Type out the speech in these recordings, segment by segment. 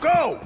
go!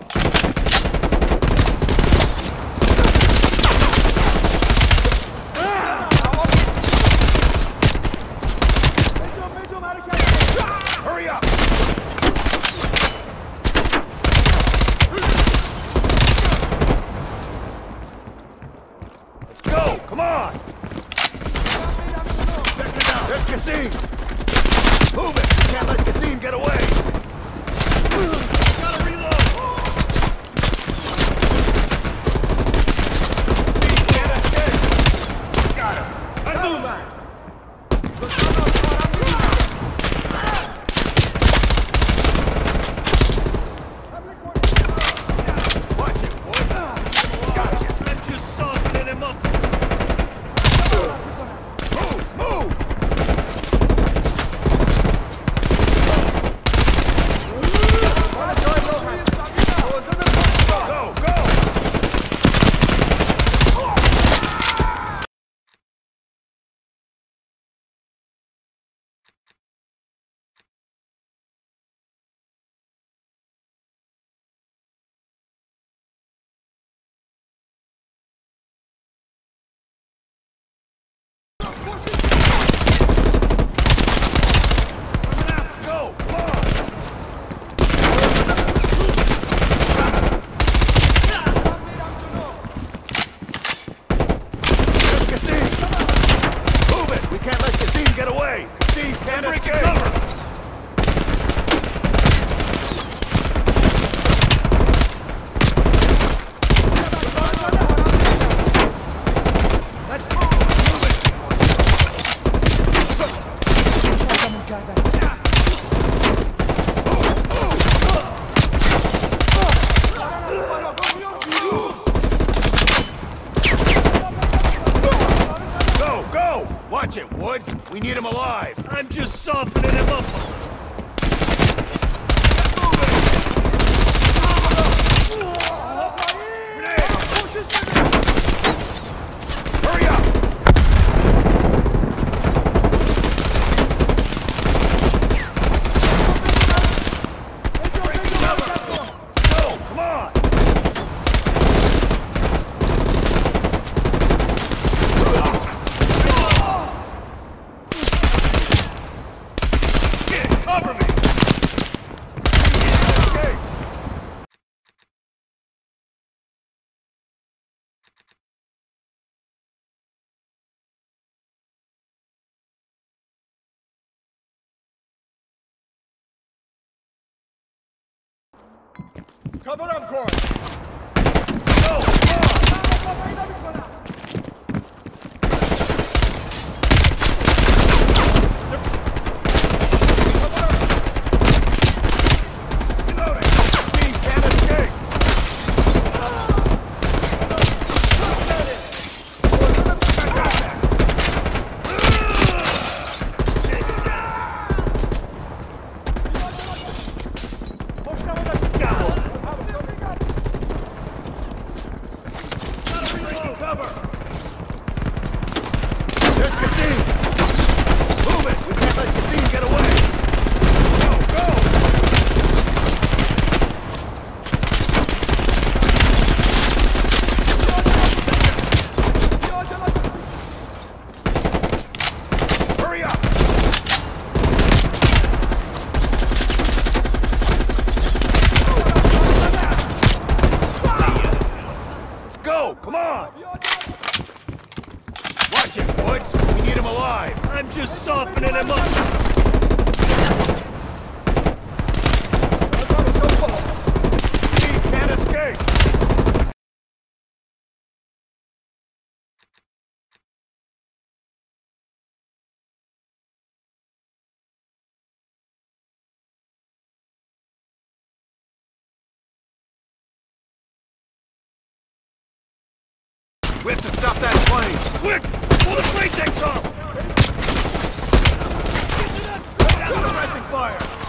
Cover up, Corey! No! We have to stop that plane! Quick! Pull the plane pretext off! Suppressing fire!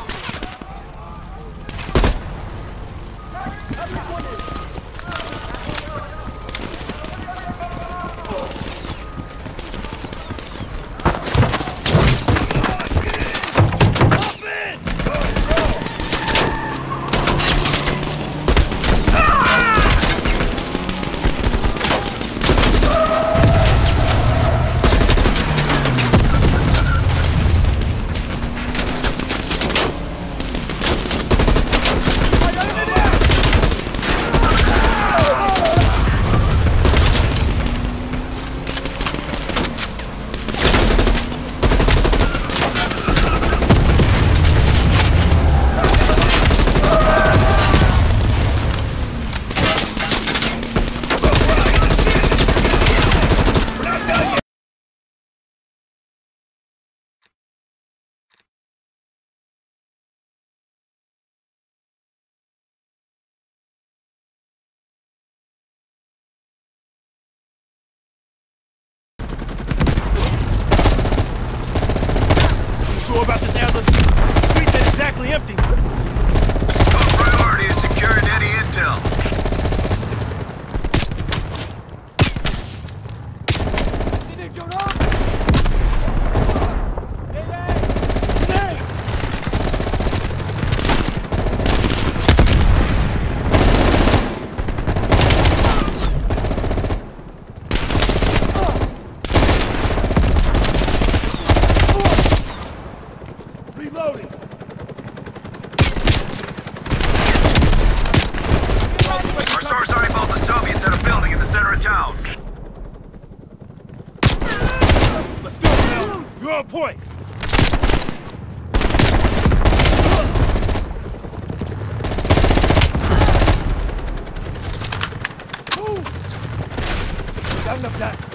We're on point! Move! Down the plan!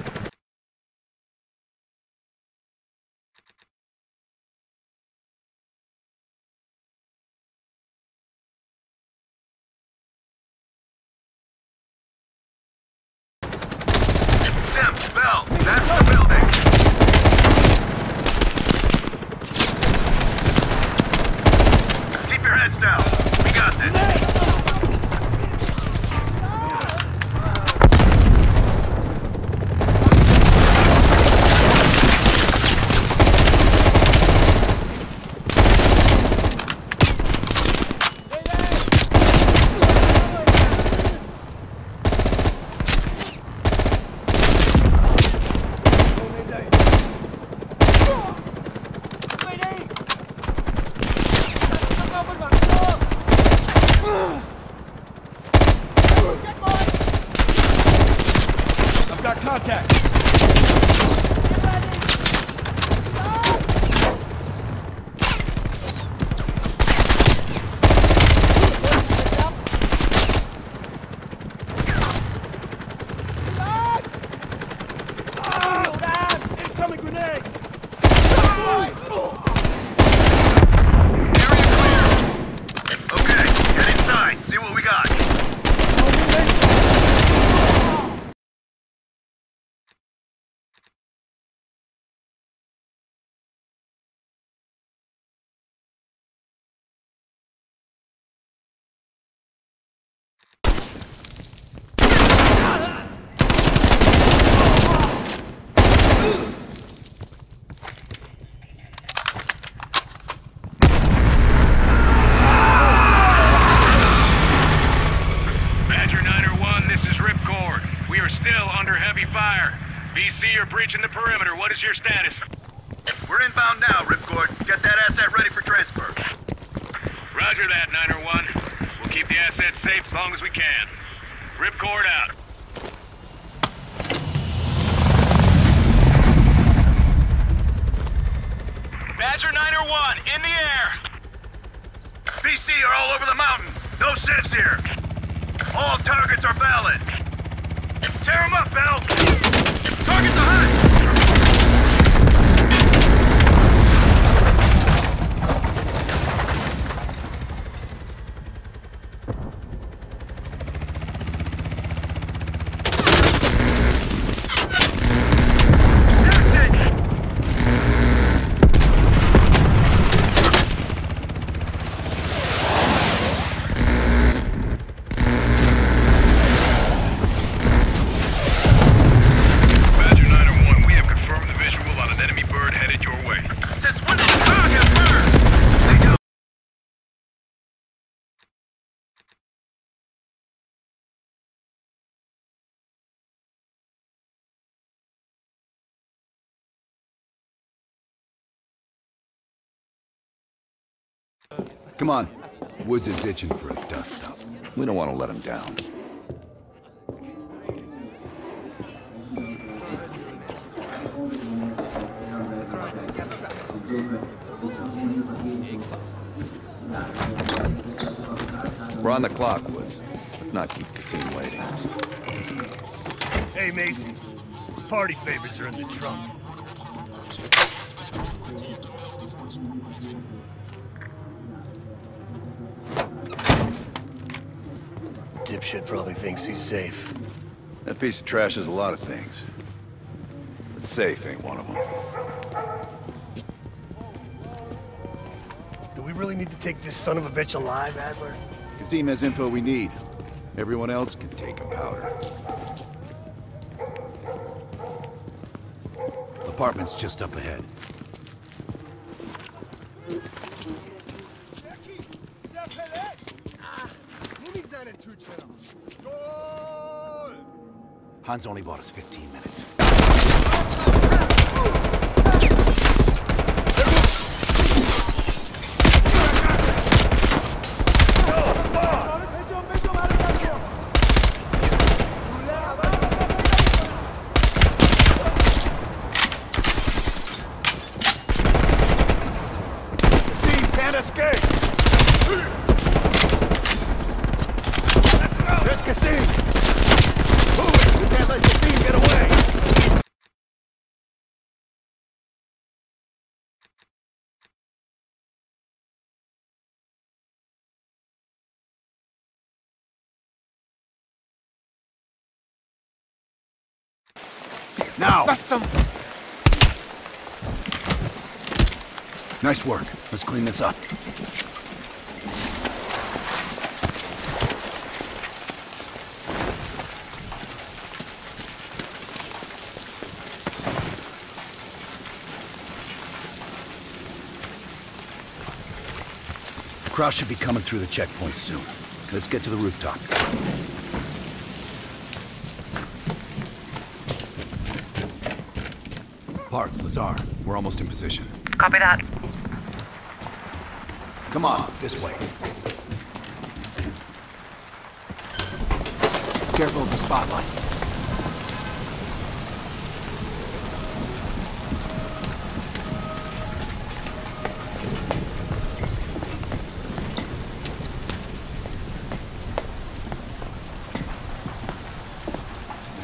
No sense here. All targets are valid. Tear them up, Bell! Targets are hot! Come on. Woods is itching for a dust-up. We don't want to let him down. We're on the clock, Woods. Let's not keep the scene waiting. Hey, Mason. Party favors are in the trunk. dipshit probably thinks he's safe. That piece of trash is a lot of things. But safe ain't one of them. Do we really need to take this son of a bitch alive, Adler? Kazim has info we need. Everyone else can take a powder. Apartment's just up ahead. Hans only bought us 15 minutes. Kassim can't escape! Let's go! There's Kassim! Move it! We can't let Kassim get away! Now! Nice work. Let's clean this up. Kraus should be coming through the checkpoint soon. Let's get to the rooftop. Park, Lazar. We're almost in position. Copy that. Come on, this way. Careful of the spotlight.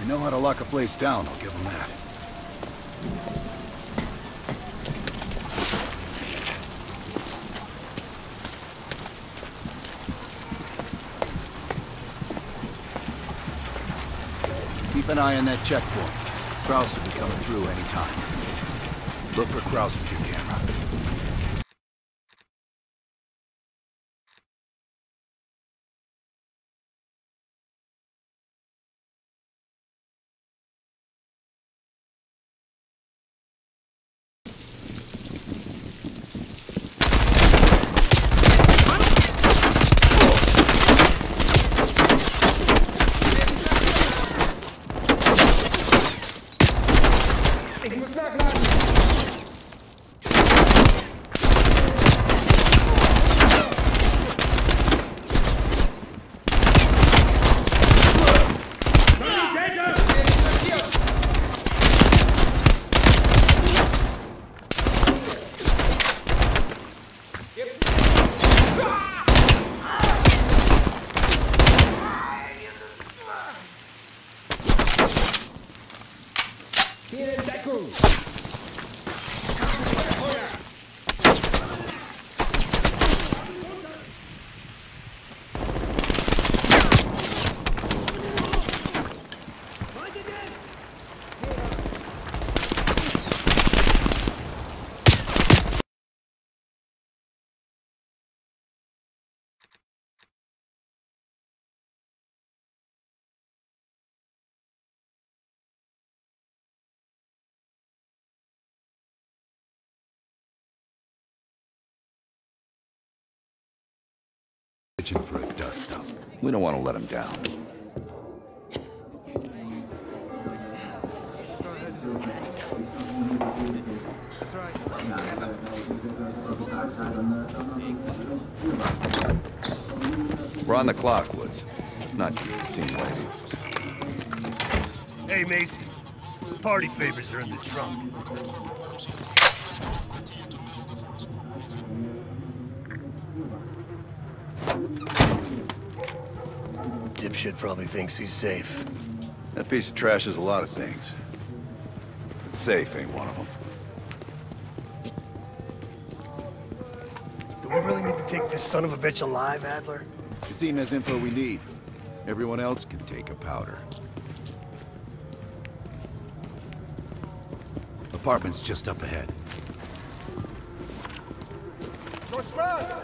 They know how to lock a place down, I'll give them that. Keep an eye on that checkpoint. Kraus will be coming through any time. Look for Kraus with your camera. Itching for a dust-up. We don't want to let him down. We're on the clock, Woods. It's not you. Seen lady. Hey, Mason. Party favors are in the trunk. Dipshit probably thinks he's safe. That piece of trash is a lot of things. But safe ain't one of them. Do we really need to take this son of a bitch alive, Adler? Kazim has info we need. Everyone else can take a powder. Apartment's just up ahead. Hurry